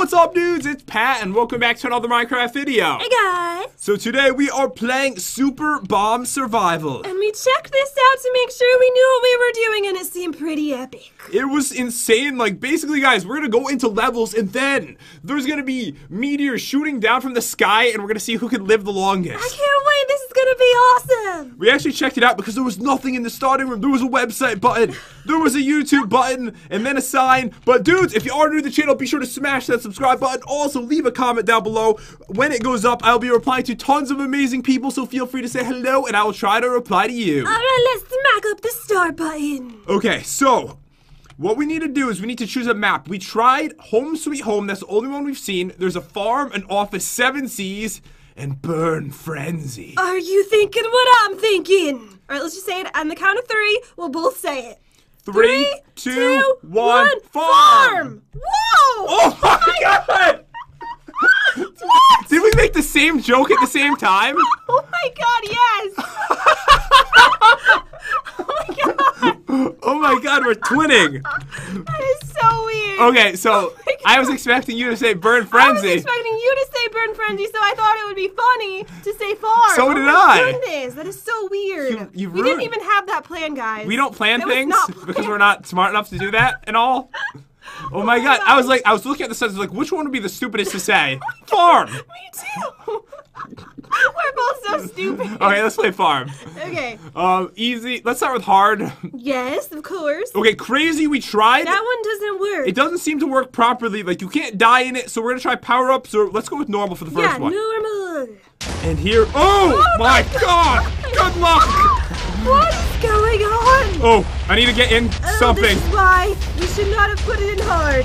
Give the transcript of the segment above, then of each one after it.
What's up, dudes? It's Pat, and welcome back to another Minecraft video. Hey guys! So today we are playing Super Bomb Survival. And we checked this out to make sure we knew what we were doing, and it seemed pretty epic. It was insane. Like, basically, guys, we're gonna go into levels, and then there's gonna be meteors shooting down from the sky, and we're gonna see who can live the longest. I can't wait, this is gonna be awesome! We actually checked it out because there was nothing in the starting room. There was a website button, there was a YouTube button, and then a sign. But dudes, if you are new to the channel, be sure to smash that subscribe button. Also, leave a comment down below. When it goes up, I'll be replying to tons of amazing people, so feel free to say hello, and I will try to reply to you. Alright, let's smack up the start button. Okay, so what we need to do is we need to choose a map. We tried Home Sweet Home. That's the only one we've seen. There's a farm, an office, seven seas, and Burn Frenzy. Are you thinking what I'm thinking? Alright, let's just say it on the count of three. We'll both say it. Three, two, one, one, farm. Whoa! Oh my god! Did we make the same joke at the same time? Oh my god, yes! oh my god! Oh my god, we're twinning. That is so weird. Okay, so oh my I was expecting you to say Burn I Frenzy. expecting you to say burn frenzy, so I thought it would be funny to say farm. So oh did my I. Goodness, that is so weird. You- you we didn't even have that plan, guys. We don't plan That things because we're not smart enough to do that and all. Oh my god, I was like, I was looking at the sentence like, which one would be the stupidest to say? Farm. Me too. We're both so stupid. Okay, let's play farm. Okay. Um, easy. Let's start with hard. Yes, of course. Okay, crazy. We tried. That one doesn't work. It doesn't seem to work properly. Like you can't die in it, so we're gonna try power ups. Or let's go with normal for the first yeah, one. normal. And here, oh, oh my god! Good luck. What is going on? Oh, I need to get in Oh, something. This is why we should not have put it in hard.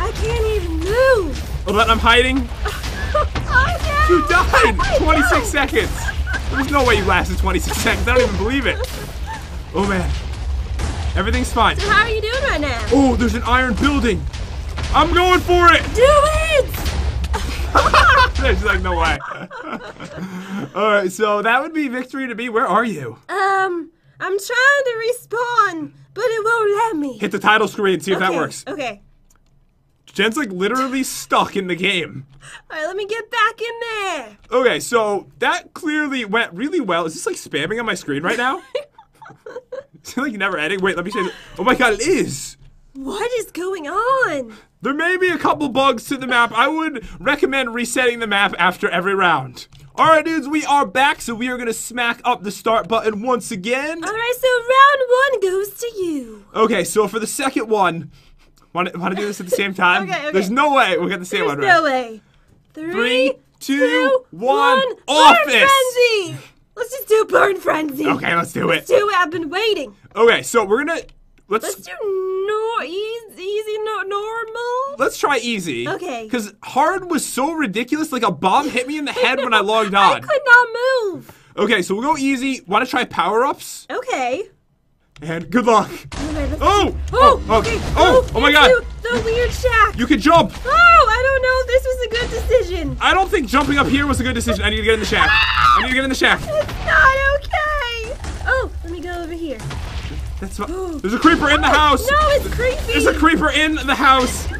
I can't even move. Oh, but I'm hiding. oh, no. You died. I 26 know. seconds. There's no way you lasted 26 seconds. I don't even believe it. Oh man, everything's fine. So How are you doing right now? Oh, there's an iron building. I'm going for it. Do it! There's like no way. All right, so that would be victory to me. Where are you? Um, I'm trying to respawn, but it won't let me. Hit the title screen. See if that works. Okay. Jen's like literally stuck in the game. All right, let me get back in there. Okay, so that clearly went really well. Is this like spamming on my screen right now? Is it like never ending? Wait, let me say. This. Oh my god, it is. What is going on? There may be a couple bugs to the map. I would recommend resetting the map after every round. Alright, dudes, we are back, so we are gonna smack up the start button once again. All right, so round one goes to you. Okay, so for the second one, want to do this at the same time? Okay, okay. There's no way we'll get the same There's one right. no way. Three, Three, two, two, one, one. office. Burn frenzy. Let's just do burn frenzy. Okay, let's do Let's it. do it. I've been waiting. Okay, so we're gonna let's Let's do no easy, easy, no normal. let's try easy. Okay. Because hard was so ridiculous, like a bomb hit me in the head when I logged on. I could not move. Okay, so we'll go easy. Want to try power ups? Okay. And good luck. Okay, let's- Oh! Oh! oh, Oh! okay. Oh! Oh, oh my God! The weird shack. You can jump. Oh, I don't know this was a good decision. I don't think jumping up here was a good decision. I need to get in the shack. I need to get in the shack. It's not okay. Oh, let me go over here. That's fine. There's a creeper in the house. No, it's creepy. There's a creeper in the house.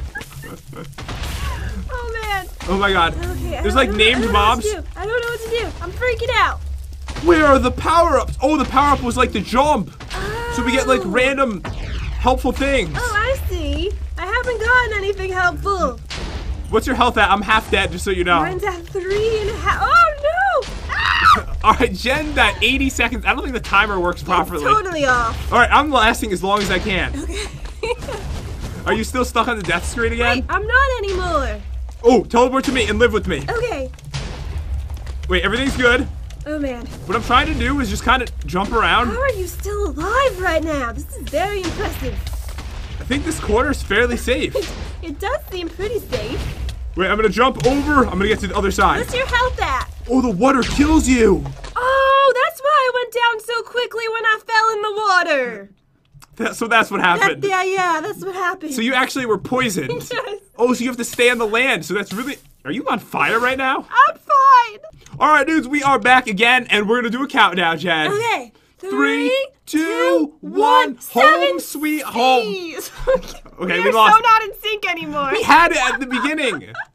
Oh man. Oh my god. Okay. There's like named know what mobs. I don't know what to do. I'm freaking out. Where are the power ups? Oh, the power up was like the jump. So we get like Oh. random helpful things. Oh, I see. I haven't gotten anything helpful. What's your health at? I'm half dead, just so you know. Mine's at three and a half. Oh! All right, Jen, that 80 seconds. I don't think the timer works properly. Totally off. All right, I'm lasting as long as I can. Okay. Are you still stuck on the death screen again? Wait, I'm not anymore. Oh, teleport to me and live with me. Okay. Wait, everything's good. Oh man. What I'm trying to do is just kind of jump around. How are you still alive right now? This is very impressive. I think this corner is fairly safe. It does seem pretty safe. Wait, I'm gonna jump over. I'm gonna get to the other side. What's your health at? Oh, the water kills you. Oh, that's why I went down so quickly when I fell in the water. That- so that's what That, happened. yeah, yeah, that's what happened. So you actually were poisoned. Yes. Oh, so you have to stay on the land. So that's really. Are you on fire right now? I'm fine. All right, dudes, we are back again, and we're gonna do a countdown, Jen. Okay. Three, two, one. Home sweet home. Okay, we we lost. so not in sync anymore. we had it at the beginning.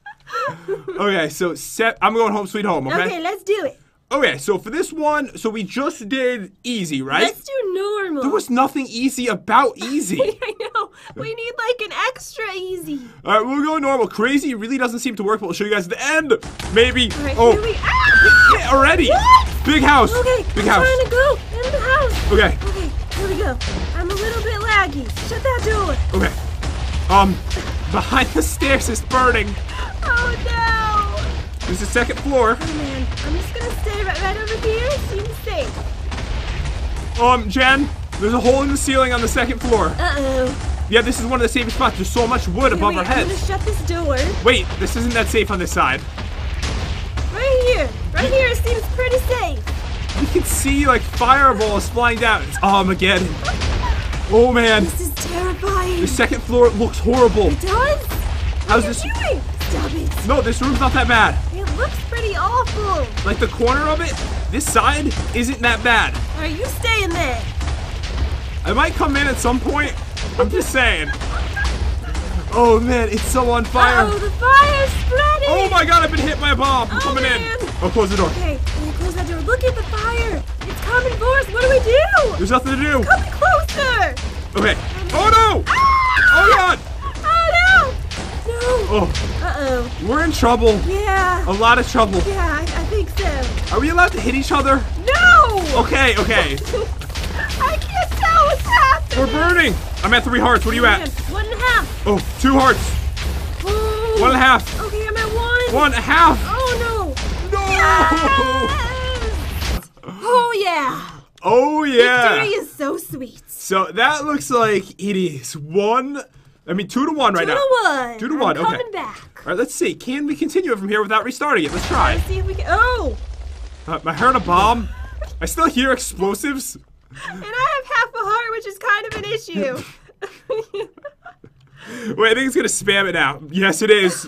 okay, so set. I'm going home sweet home. okay, Okay. let's do it. Okay, so for this one, so we just did easy, right? Let's do normal. There was nothing easy about easy. I know. We need like an extra easy. All right, we'll go normal. Crazy really doesn't seem to work, but we'll show you guys at the end. Maybe. Right, oh, we. Ah! already. What? Big house. Okay, Big I'm house. trying to go into the house. Okay. Okay, here we go. I'm a little bit laggy. Shut that door. Okay. Um, behind the stairs is burning. Oh no! There's the second floor. Oh man, I'm just gonna stay right, right over here. Seems safe. Um, Jen, there's a hole in the ceiling on the second floor. Uh oh. Yeah, this is one of the safest spots. There's so much wood above wait, our I'm gonna shut this door. Wait, this isn't that safe on this side. Right here. Right here it seems pretty safe. You can see like fireballs flying down. It's Armageddon. Oh man, This is terrifying. the second floor looks horrible. It does? How's what this? are you doing? Stop it. No, this room's not that bad. It looks pretty awful. Like the corner of it, this side isn't that bad. Are you staying there? I might come in at some point. I'm just saying. Oh man, it's so on fire. Oh, the fire's spreading. Oh my god, I've been hit by a bomb. I'm Oh, coming man. in. Oh, close the door. Okay, close that door? Look at the fire. It's coming for us. What do we do? There's nothing to do. Come closer. Okay. Oh no! Ah! Oh god! Oh no! No. Oh, Oh. we're in trouble. Yeah. A lot of trouble. Yeah, I, I think so. Are we allowed to hit each other? No! Okay, okay. I can't tell what's happening. We're burning. I'm at three hearts. What are you at? One and a half. Oh, two hearts. Oh. One and a half. Okay, I'm at one. One and a half. Oh no. No! Yes! Oh yeah. Oh yeah. Victory is so sweet. So that looks like it is one. I mean, two to one right Two now. to one. Two to I'm one, okay. Coming back. All right, let's see. Can we continue it from here without restarting it? Let's try. Let's see if we can. Oh, Uh, I heard a bomb. I still hear explosives. and I have half a heart, which is kind of an issue. Wait, I think it's gonna spam it now. Yes, it is.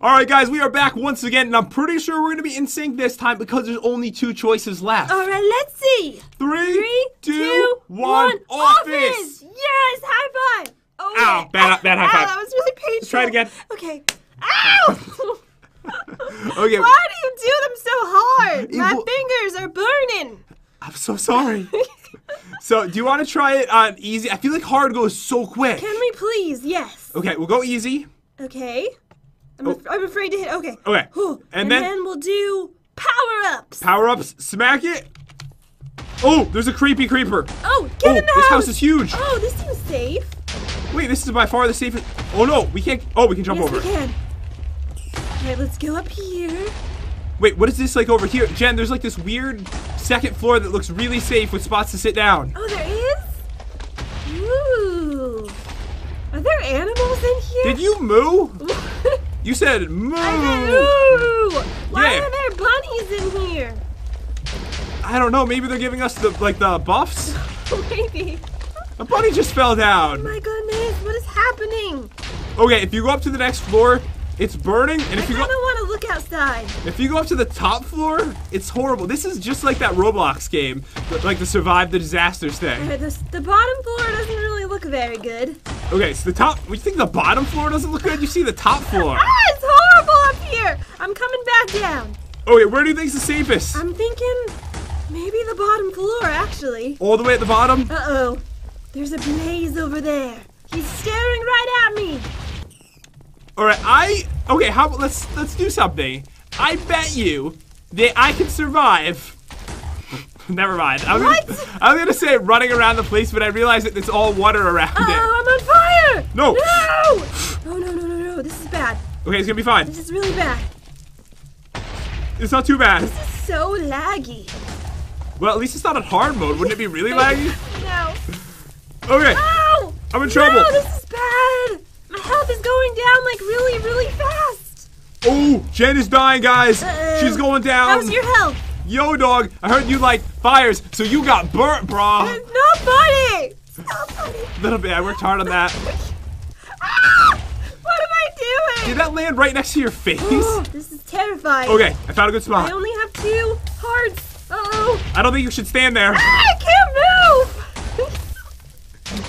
All right, guys, we are back once again, and I'm pretty sure we're gonna be in sync this time because there's only two choices left. All right, let's see. Three, Three, two, two, one. one. Office. Yes, high five. Oh, Ow, bad- bad high Ow, five. that was really painful. try it again. Okay. Ow! Okay, Why do you do them so hard? It My fingers are burning. I'm so sorry. so, do you want to try it on easy? I feel like hard goes so quick. Can we please? Yes. Okay, we'll go easy. Okay. I'm, oh. af- I'm afraid to hit. Okay. Oh. Okay. And And, then- then, we'll do power ups. Power ups, smack it. Oh, there's a creepy creeper. oh, get Oh, in the this house. house is huge. Oh, this seems safe. Wait, this is by far the safest. Oh no, we can't. Oh, we can jump yes, over. we can. All right, let's go up here. Wait, what is this like over here? Jen, there's like this weird second floor that looks really safe with spots to sit down. Oh, there is. Ooh. Are there animals in here? Did you moo? You said moo. I said, ooh. Why Yeah. are there bunnies in here? I don't know. Maybe they're giving us the like the buffs. Maybe. A bunny just fell down. Oh my goodness, what is happening? Okay, if you go up to the next floor, it's burning, and I if you kind of go want to look outside. if you go up to the top floor, it's horrible. This is just like that Roblox game, like the survive the disasters thing. Alright, the, the bottom floor doesn't really look very good. Okay, so the top. You think the bottom floor doesn't look good? You see the top floor. Ah, it's horrible up here. I'm coming back down. Okay, where do you think's the safest? I'm thinking maybe the bottom floor, actually. All the way at the bottom. Uh oh. There's a blaze over there. He's staring right at me. All right, I okay. How let's let's do something. I bet you that I can survive. Never mind. I was, What? Gonna, I was gonna say running around the place, but I realized that it's all water around Uh it. oh, I'm on fire. No. No. No, no, no, no, no. This is bad. Okay, it's gonna be fine. This is really bad. It's not too bad. This is so laggy. Well, at least it's not on hard mode. Wouldn't it be really laggy? No. Okay. Ow! I'm in trouble. No, this is bad. My health is going down like really, really fast. Oh, Jen is dying, guys. Uh-oh. She's going down. How's your health? Yo, dog. I heard you like fires, so you got burnt, bro. It's not funny. It's not funny. little bit. I worked hard on that. Ah! What am I doing? Did that land right next to your face? this is terrifying. Okay, I found a good spot. I only have two hearts. Uh-oh. I don't think you should stand there. Ah, I can't move.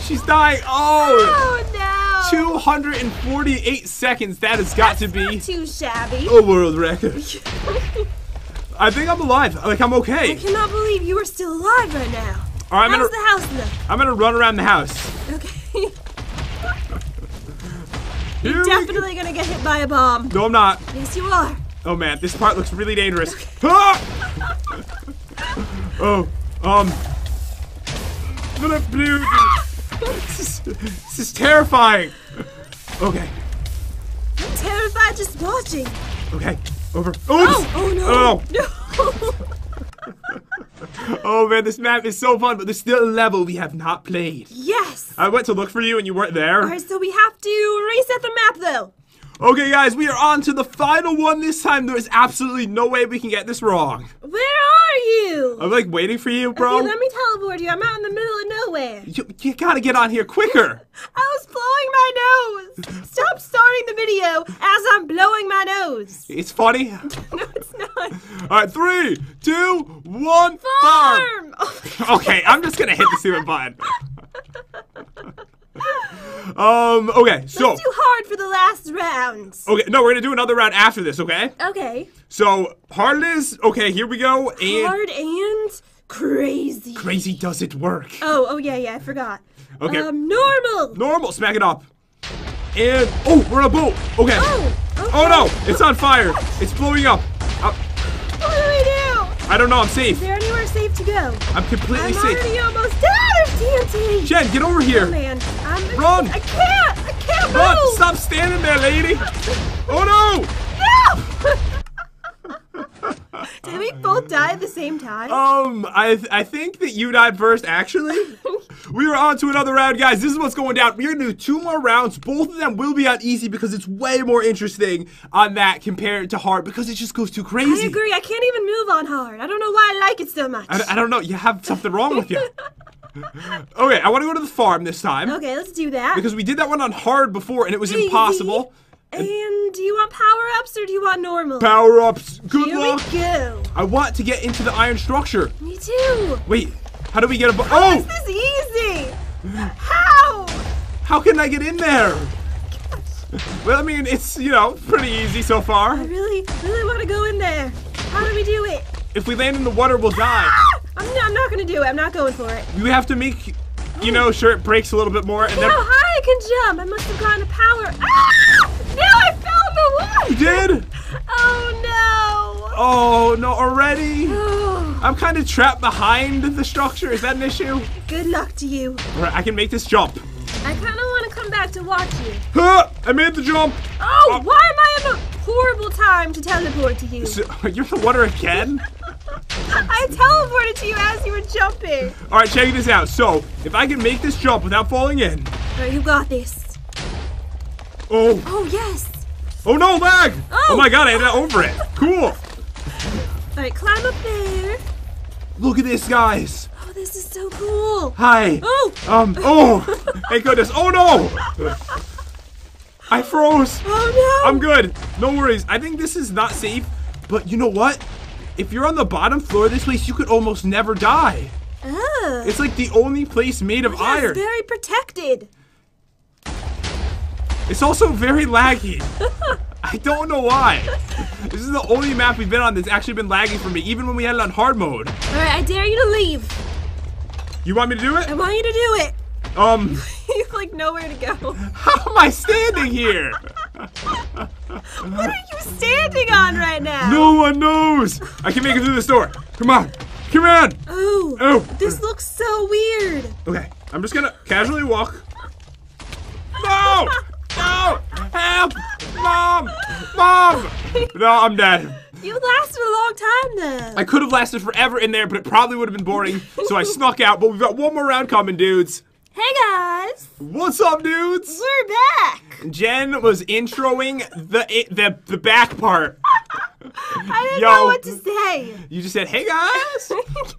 She's dying. Oh, Oh, no. 248 seconds that has got to be too shabby. a world record. I think I'm alive. Like I'm okay. I cannot believe you are still alive right now. All right, I'm gonna the house look? I'm gonna run around the house. Okay. Go. Definitely gonna get hit by a bomb. No, I'm not. Yes, you are. Oh man, this part looks really dangerous. Ah! oh, um. This is, this is terrifying. Okay, I'm terrified just watching. okay, over. Oh, Oh, oh no. Oh. No. oh man, this map is so fun, but there's still a level we have not played. yes. I went to look for you and you weren't there. All right, so we have to reset the map though. Okay, guys, we are on to the final one this time. There is absolutely no way we can get this wrong. Where are you? I'm like waiting for you, bro. Okay, let me teleport you. I'm out in the middle of nowhere. you, you gotta get on here quicker. I was blowing my nose. Stop starting the video as I'm blowing my nose. It's funny. No, it's not. All right, three, two, one, farm. Farm. Oh Okay, I'm just gonna hit the stupid button. Um. Okay. So. Let's do hard for the last round. Okay. No, we're gonna do another round after this. Okay. Okay. So hard it is. Okay. Here we go. And Hard and crazy. crazy does it work? Oh, oh yeah, yeah, I forgot. Okay. Um, normal. Normal. Smack it up. And oh, we're on a boat. Okay. Oh, Oh no! It's on fire. It's blowing up. Uh, What do we do? I don't know. I'm safe. Is there anywhere safe to go? I'm completely I'm safe. already almost out Jen, get over Oh here. man, I'm. Run. I can't. I can't Run! move. Stop standing there, lady. Oh No. Did we both die at the same time? Um, I I think that you died first. Actually, we are on to another round, guys. This is what's going down. We're gonna do two more rounds. Both of them will be on easy because it's way more interesting on that compared to hard because it just goes too crazy. I agree. I can't even move on hard. I don't know why I like it so much. I, I don't know. You have something wrong with you. okay, I want to go to the farm this time okay, let's do that. because we did that one on hard before and it was Easy. impossible. And do you want power ups or do you want normal? Power ups. Good Here luck. we go. I want to get into the iron structure. Me too. Wait, how do we get a? bu- oh! Is Oh, this easy? How? how can I get in there? Well, I mean, it's you know pretty easy so far. I really, really want to go in there. How do we do it? If we land in the water, we'll die. Ah! I'm not, I'm not gonna do it. I'm not going for it. We have to make, you know, sure it breaks a little bit more, and Look then how high I can jump. I must have gotten a power. Ah! Now I fell in the water. you did. Oh no. Oh no, already. Oh, I'm kind of trapped behind the structure. Is that an issue? good luck to you. All right, I can make this jump. I kind of want to come back to watch you. Huh, I made the jump. Oh, Oh. why am I in a horrible time to teleport to you? So, you're in the water again. I teleported to you as you were jumping. All right, check this out. So, if I can make this jump without falling in. All right, you got this. Oh, Oh yes. oh no, lag! Oh. oh my god, I had that over it. Cool. All right, climb up there. Look at this, guys. Oh, this is so cool. Hi. Oh. Um, oh, thank goodness. Oh no! I froze. Oh no. I'm good. No worries. I think this is not safe, but you know what? If you're on the bottom floor of this place, you could almost never die. Oh. It's like the only place made of Yes, iron. It's very protected. It's also very laggy. I don't know why. This is the only map we've been on that's actually been lagging for me, even when we had it on hard mode. All right, I dare you to leave. You want me to do it? I want you to do it. Um, have like nowhere to go. how am I standing here? What are you standing on right now? No one knows. I can make it through this door. Come on. Come on. Oh. Oh. This looks so weird. Okay, I'm just gonna casually walk. No! No! Help! Mom! Mom! No, I'm dead. You lasted a long time though. I could have lasted forever in there, but it probably would have been boring, so I snuck out. But we've got one more round coming, dudes. Hey guys, What's up, dudes? we're back. Jen was introing the the the back part. I didn't Yo. know what to say. You just said, "Hey guys."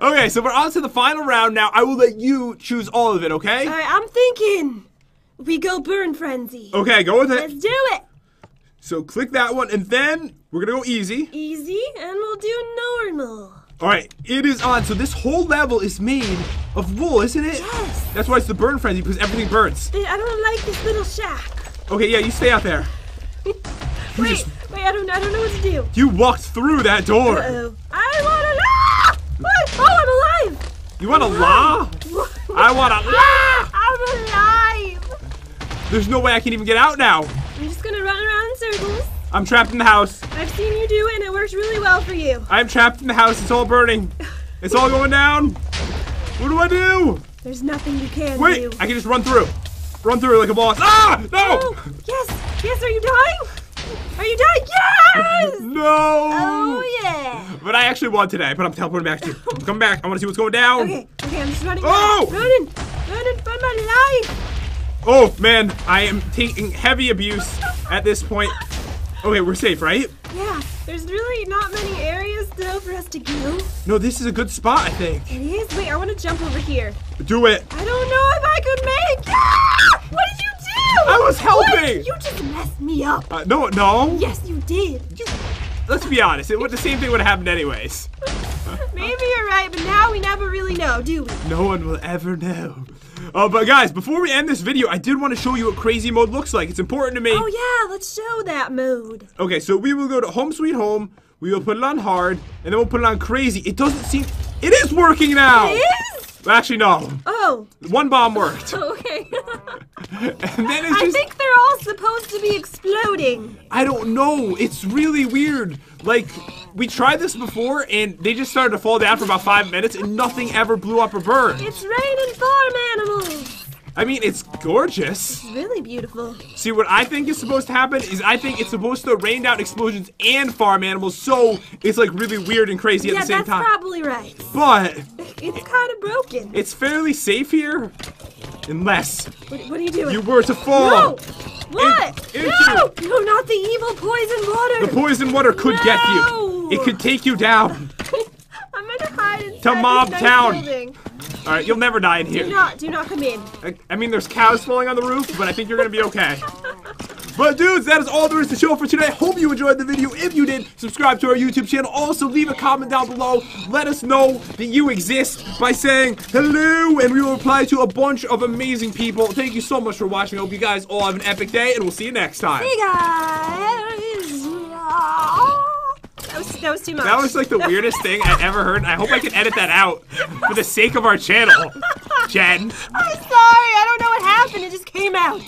Okay, so we're on to the final round now. I will let you choose all of it, okay? All right, I'm thinking we go burn frenzy. Okay, go with it. Let's do it. So click that one, and then we're gonna go easy. Easy, and we'll do normal. All right, it is on. So this whole level is made of wool, isn't it? Yes. That's why it's the burn frenzy because everything burns. I don't like this little shack. Okay, yeah, you stay out there. Wait, just- wait, I don't, I don't know what to do. You walked through that door. Uh-oh. I want to ah! What? Oh, I'm alive. You want a la? I want a la. I'm alive. There's no way I can even get out now. I'm just gonna run around in circles. I'm trapped in the house. I've seen you do it, and it works really well for you. I'm trapped in the house. It's all burning. It's all going down. What do I do? There's nothing you can Wait, do. I can just run through. Run through like a boss. Ah! No! Oh, yes, yes. Are you dying? Are you dying? Yes. No! Oh yeah. But I actually won today, but I'm teleporting back to you. Come back. I want to see what's going down. Okay, okay. I'm just running. Oh! around. running, running for my life. Oh, man. I am taking heavy abuse at this point. Okay, we're safe, right? There's really not many areas though for us to go. No, this is a good spot, I think. It is. Wait, I want to jump over here. Do it. I don't know if I could make. Ah! What did you do? I was helping. What? You just messed me up. Uh, no, no. Yes, you did. You- let's be honest. It would the same thing would have happened anyways. Maybe you're right, but now we never really know, do we? No one will ever know. Oh, but guys, before we end this video, I did want to show you what crazy mode looks like. It's important to me. Oh yeah, let's show that mode. Okay, so we will go to home sweet home. We will put it on hard, and then we'll put it on crazy. It doesn't seem. It is working now. It is. Actually, no. Oh. One bomb worked, Okay. and then it's I just. think they're all supposed to be exploding. I don't know. It's really weird. Like, we tried this before, and they just started to fall down for about five minutes, and nothing ever blew up or burned. It's raining farm animals. I mean, it's gorgeous. It's really beautiful. See, what I think is supposed to happen is I think it's supposed to rain down explosions and farm animals, so it's like really weird and crazy at the same time. Yeah, that's probably right. but It's kind of broken. it's fairly safe here, unless What, what are you doing? you were to fall. no. What? In- no! No, not the evil poison water. The poison water could get you. It could take you down. I'm gonna hide inside To Mob nice Town. building. All right, you'll never die in here. Do not, do not come in. I, I mean, there's cows falling on the roof, but I think you're gonna be okay. But dudes, that is all there is to show for today. Hope you enjoyed the video. If you did, subscribe to our YouTube channel. Also, leave a comment down below. Let us know that you exist by saying hello, and we will reply to a bunch of amazing people. Thank you so much for watching. I hope you guys all have an epic day, and we'll see you next time. Hey guys! That was, that was too much. That was like the weirdest thing I ever heard. I hope I can edit that out for the sake of our channel. Jen. I'm sorry, I don't know what happened. It just came out.